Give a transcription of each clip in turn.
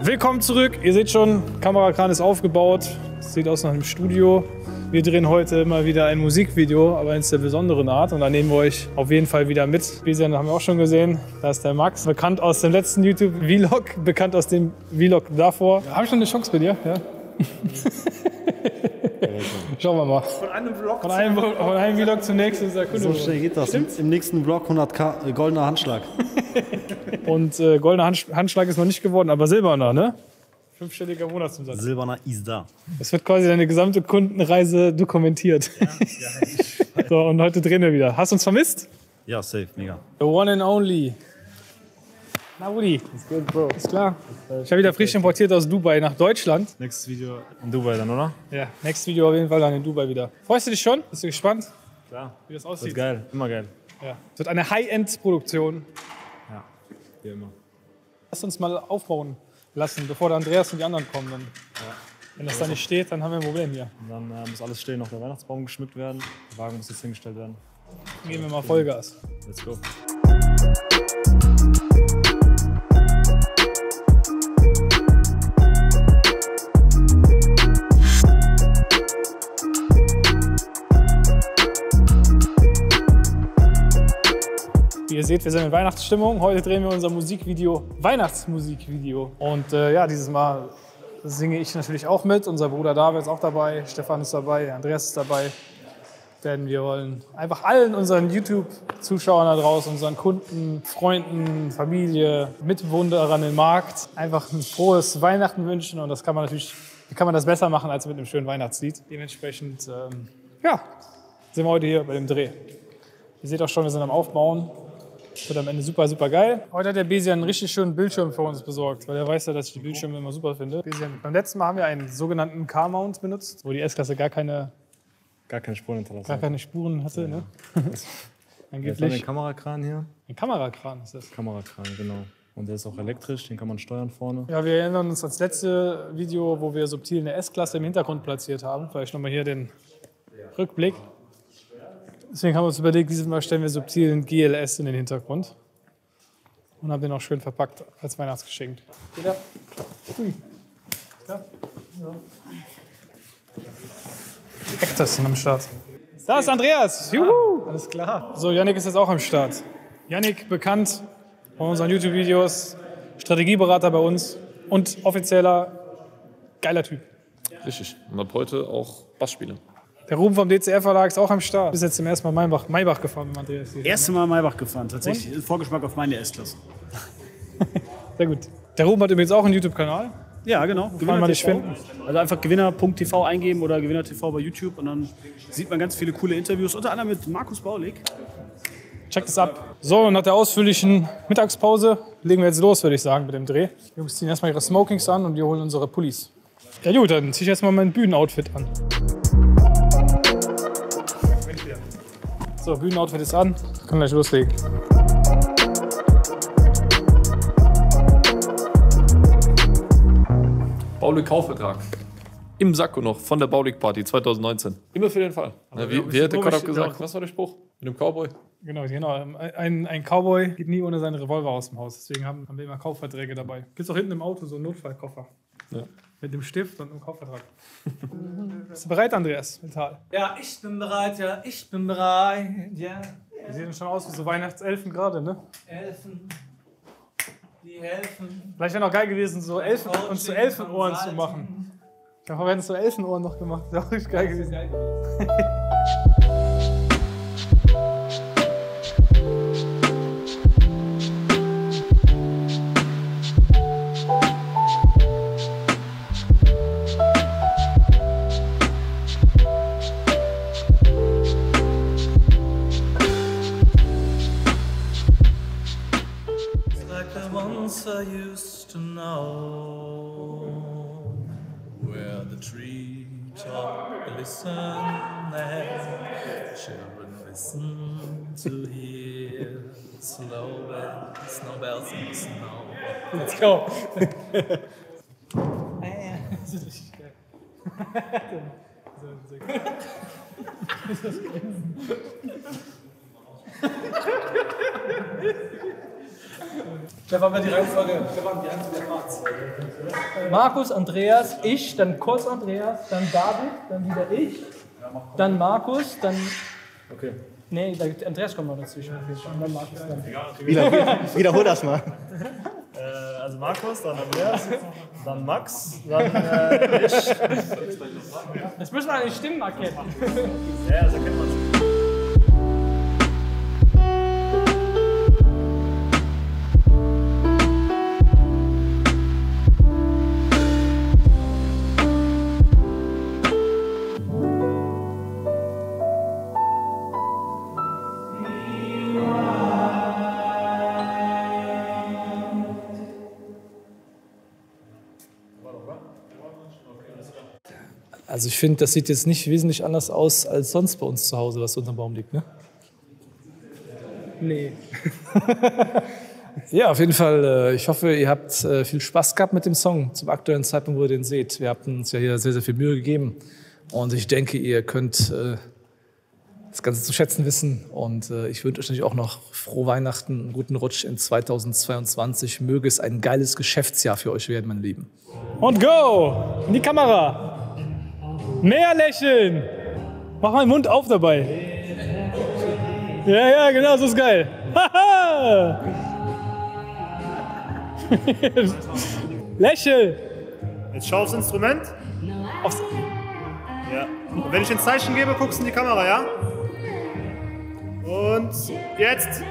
Willkommen zurück. Ihr seht schon, Kamerakran ist aufgebaut. Es sieht aus nach einem Studio. Wir drehen heute mal wieder ein Musikvideo, aber in der besonderen Art. Und da nehmen wir euch auf jeden Fall wieder mit. Bisian haben wir auch schon gesehen. Da ist der Max, bekannt aus dem letzten YouTube-Vlog, bekannt aus dem Vlog davor. Haben wir schon eine Chance bei dir? Ja. Schauen wir mal. Von einem Vlog, von einem, von einem Vlog zum nächsten. So schnell geht das. Stimmt's? Im nächsten Vlog 100k äh, goldener Handschlag. Und äh, goldener Handsch Handschlag ist noch nicht geworden, aber silberner, ne? Fünfstelliger Monatsumsatz. Silberner ist da. Es wird quasi deine gesamte Kundenreise dokumentiert. Ja, ja, so, und heute drehen wir wieder. Hast du uns vermisst? Ja, safe, mega. The one and only. Na, Rudi. Ist gut, Bro. Ist klar. Ich habe wieder frisch importiert aus Dubai nach Deutschland. Nächstes Video in Dubai dann, oder? Ja, nächstes Video auf jeden Fall dann in Dubai wieder. Freust du dich schon? Bist du gespannt? Klar. Wie das aussieht? Wird geil, immer geil. Ja. Es wird eine High-End-Produktion. Ja, wie immer. Lass uns mal aufbauen lassen, bevor der Andreas und die anderen kommen. Dann. Ja. Wenn das da nicht steht, dann haben wir ein Problem hier. Und dann äh, muss alles stehen, noch der Weihnachtsbaum geschmückt werden, der Wagen muss jetzt hingestellt werden. Geben wir mal Vollgas. Let's go. Seht, wir sind in Weihnachtsstimmung. Heute drehen wir unser Musikvideo, Weihnachtsmusikvideo. Und äh, ja, dieses Mal singe ich natürlich auch mit. Unser Bruder David ist auch dabei, Stefan ist dabei, Andreas ist dabei. Denn wir wollen einfach allen unseren YouTube-Zuschauern da draußen, unseren Kunden, Freunden, Familie, Mitbewohnern im Markt einfach ein frohes Weihnachten wünschen. Und das kann man natürlich, wie kann man das besser machen als mit einem schönen Weihnachtslied. Dementsprechend, ähm, ja, sind wir heute hier bei dem Dreh. Ihr seht auch schon, wir sind am Aufbauen. Wird am Ende super, super geil. Heute hat der Besian einen richtig schönen Bildschirm für uns besorgt, weil er weiß ja, dass ich die Bildschirme immer super finde. Besian, beim letzten Mal haben wir einen sogenannten Car-Mount benutzt, wo die S-Klasse gar keine, Gar keine Spuren hinterlassen. gar keine Spuren hatte. Ne? Jetzt haben wir Angeblich. den Kamerakran hier. Ein Kamerakran ist das. Kamerakran, genau. Und der ist auch elektrisch, den kann man steuern vorne. Ja, wir erinnern uns ans letzte Video, wo wir subtil eine S-Klasse im Hintergrund platziert haben. Vielleicht nochmal hier den Rückblick. Deswegen haben wir uns überlegt, dieses Mal stellen wir subtil einen GLS in den Hintergrund. Und haben den auch schön verpackt als Weihnachtsgeschenk. Geht ab. Ui. Ja. Hectors sind am Start. Da ist Andreas. Juhu. Alles klar. So, Yannick ist jetzt auch am Start. Yannick, bekannt von unseren YouTube-Videos, Strategieberater bei uns und offizieller geiler Typ. Richtig. Und ab heute auch Bassspieler. Der Ruben vom DCR-Verlag ist auch am Start. Bist jetzt zum ersten Mal Maybach, Maybach gefahren mit Andreas. Erste Mal Maybach gefahren, tatsächlich. Vorgeschmack auf meine S-Klasse. Sehr gut. Der Ruben hat übrigens auch einen YouTube-Kanal. Ja, genau. Kann man nicht finden. Also einfach gewinner.tv eingeben oder gewinner.tv bei YouTube und dann sieht man ganz viele coole Interviews, unter anderem mit Markus Baulig. Checkt es ab. So, nach der ausführlichen Mittagspause legen wir jetzt los, würde ich sagen, mit dem Dreh. Die Jungs ziehen erstmal ihre Smokings an und wir holen unsere Pullis. Ja gut, dann ziehe ich erstmal mein Bühnenoutfit an. So, Bühnenoutfit ist an. Können gleich loslegen. Baulig Kaufvertrag. Im Sakko noch von der Baulig Party 2019. Immer für den Fall. Na, wie, wie hat der Kadab gesagt? ja. Was war der Spruch? Mit dem Cowboy? Genau, genau. Ein, ein Cowboy geht nie ohne seinen Revolver aus dem Haus. Deswegen haben, haben wir immer Kaufverträge dabei. Gibt es auch hinten im Auto so einen Notfallkoffer. Ja. Mit dem Stift und einem Kaufvertrag. Bist du bereit, Andreas? Mental. Ja, ich bin bereit, ja, ich bin bereit, ja. Wir sehen schon aus wie so Weihnachtselfen gerade, ne? Elfen, die helfen. Vielleicht wäre noch geil gewesen, so Elfen, uns zu Elfenohren zu machen. Ich glaube, wir hätten so Elfenohren noch gemacht. Das wäre auch richtig geil gewesen. to hear slow bells, snow bells in the snow. Let's go. Das ist richtig geil. So, so. Das ist Grinsen. Stefan wird die Reihenfolge. Stefan, die Reihenfolge macht's. Markus, Andreas, ich, dann kurz Andreas, dann David, dann wieder ich, dann Markus, dann. Okay. Nee, da- Andreas kommt noch dazwischen. Dann Markus dann. Wieder, wiederhol das mal. Äh, also Markus, dann Andreas, dann Max, dann äh, ich. Jetzt müssen wir eine Stimmen erkennen. Ja, das erkennt man schon. Also ich finde, das sieht jetzt nicht wesentlich anders aus als sonst bei uns zu Hause, was unter dem Baum liegt, ne? Nee. Ja, auf jeden Fall. äh, Ich hoffe, ihr habt äh, viel Spaß gehabt mit dem Song zum aktuellen Zeitpunkt, wo ihr den seht. Wir haben uns ja hier sehr, sehr viel Mühe gegeben. Und ich denke, ihr könnt äh, das Ganze zu schätzen wissen. Und ich wünsche euch natürlich auch noch frohe Weihnachten, einen guten Rutsch in 2022. Möge es ein geiles Geschäftsjahr für euch werden, meine Lieben. Und go! In die Kamera. Mehr lächeln. Mach mal den Mund auf dabei. Ja, ja, genau, so ist geil. Haha! Lächel. Jetzt schau aufs Instrument. Aufs ja. Und wenn ich ein Zeichen gebe, guckst du in die Kamera, ja? Und jetzt.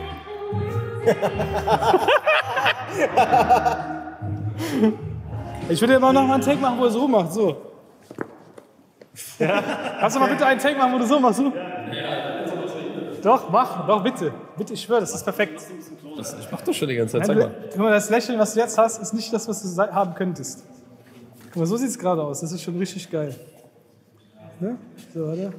Ich würde immer noch mal einen Take machen, wo er so macht. So. Kannst du mal bitte einen Take machen, wo du so machst? So? Doch, mach, doch, bitte. Bitte, ich schwöre, das ist perfekt. Das, ich mach das schon die ganze Zeit. Zeig mal. Guck mal, das Lächeln, was du jetzt hast, ist nicht das, was du haben könntest. Guck mal, so sieht es gerade aus. Das ist schon richtig geil. Ne? So, warte.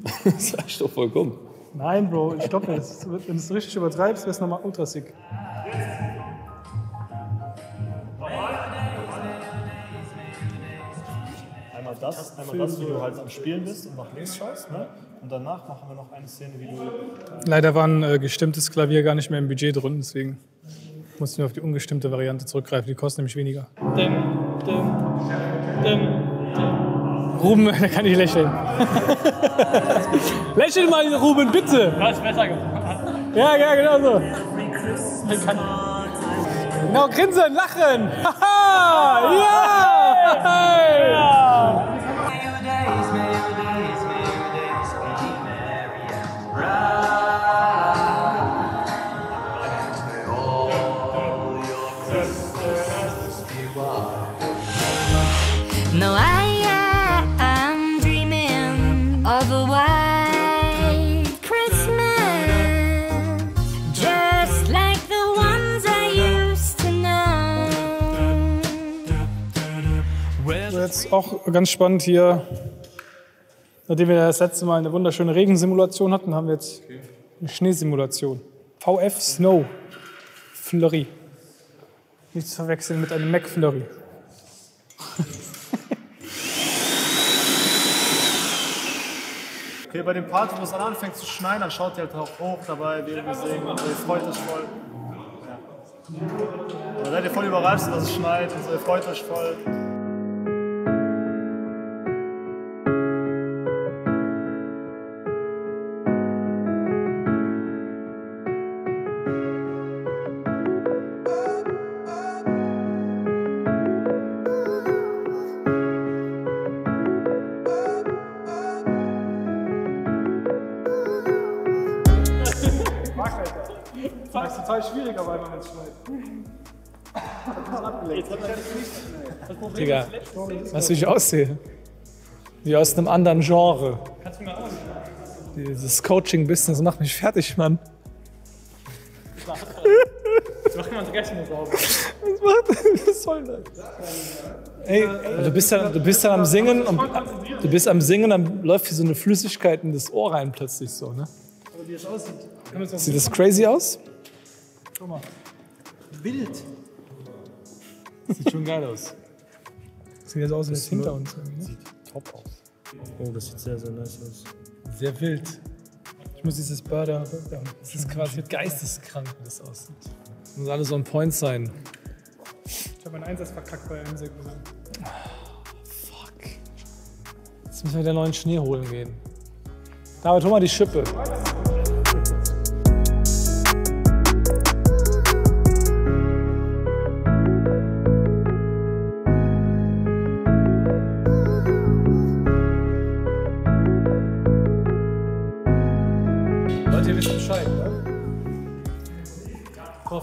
Das reicht doch vollkommen. Nein, Bro, ich glaube nicht. Wenn du es richtig übertreibst, wäre es nochmal ultra sick. Das, einmal das, wie du halt am Spielen bist und nach links schaust. Ne? Und danach machen wir noch eine Szene, wie du. Leider war ein äh, gestimmtes Klavier gar nicht mehr im Budget drin, deswegen mussten wir auf die ungestimmte Variante zurückgreifen. Die kostet nämlich weniger. Dim, dim, dim. Ruben, da kann ich lächeln. Lächel mal, Ruben, bitte! Du hast besser gemacht. Ja, ja, genau so. Genau, grinsen, lachen! Haha! Ja! Hey! Jetzt auch ganz spannend hier, nachdem wir das letzte Mal eine wunderschöne Regensimulation hatten, haben wir jetzt eine Schneesimulation. VF Snow Flurry. Nicht zu verwechseln mit einem McFlurry. Okay, bei dem Part, wo es dann anfängt zu schneien, dann schaut ihr halt auch hoch dabei, während wir singen und ihr freut euch voll. Ja. Dann seid ihr voll überrascht, dass es schneit und so, ihr freut euch voll. Total schwierig, aber wenn man es schneidet. Digga, weißt du, wie ich aussehe? Wie aus einem anderen Genre. Kannst du mir auch Dieses Coaching-Business macht mich fertig, Mann. Jetzt mach mal das Rechnen sauber. Was macht Was soll das? Ey, du bist ja, du bist ja am Singen und du bist am Singen, dann läuft hier so eine Flüssigkeit in das Ohr rein plötzlich so, ne? Wie es aussieht. Sieht das crazy aus? Wild. Sieht schon geil aus. Sieht jetzt aus, als hinter uns. irgendwie, Ne? Top aus. Oh, das sieht sehr, sehr nice aus. Sehr wild. Ich muss dieses Burger, das ist quasi geisteskrank, wie das aussieht. Muss alles on point sein. Ich habe einen Einsatz verkackt bei einem Segment. Jetzt müssen wir wieder neuen Schnee holen gehen. David, hol mal die Schippe.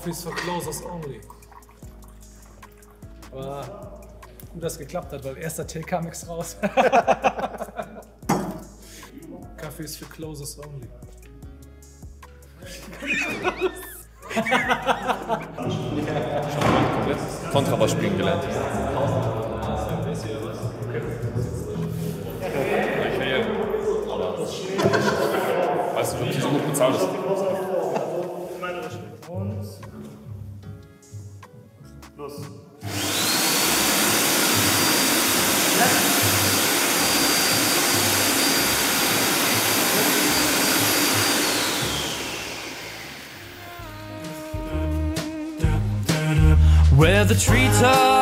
Coffees for closers only. Aber gut, dass es geklappt hat, weil erster Take kam nichts raus. Kaffee ist für closers only. Kontrabass spielen gelernt. Weißt du, die so gut bezahlt ist? Los. Where the treetops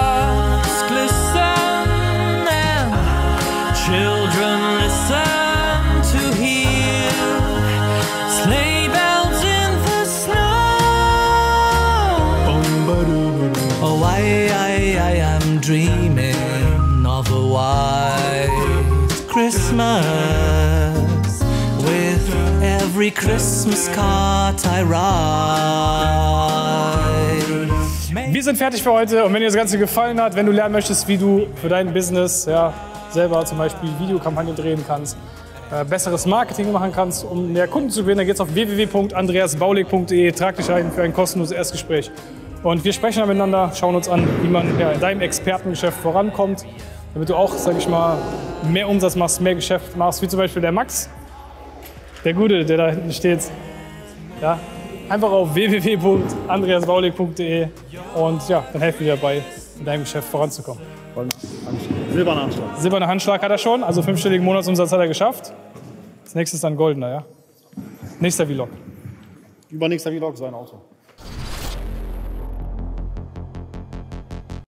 Christmas card I write. Wir sind fertig für heute und wenn dir das Ganze gefallen hat, wenn du lernen möchtest, wie du für dein Business ja, selber zum Beispiel Videokampagnen drehen kannst, äh, besseres Marketing machen kannst, um mehr Kunden zu gewinnen, dann geht's auf www.andreasbaulig.de, trag dich ein für ein kostenloses Erstgespräch. Und wir sprechen dann miteinander, schauen uns an, wie man ja, in deinem Expertengeschäft vorankommt, damit du auch, sag ich mal, mehr Umsatz machst, mehr Geschäft machst, wie zum Beispiel der Max, der Gute, der da hinten steht. Ja, einfach auf www.andreasbaulig.de und ja, dann helfen wir dir dabei, in deinem Geschäft voranzukommen. Silberner Anschlag. Silberner Handschlag hat er schon, also fünfstelligen Monatsumsatz hat er geschafft. Als nächstes dann goldener, ja. Nächster Vlog. Übernächster Vlog sein Auto.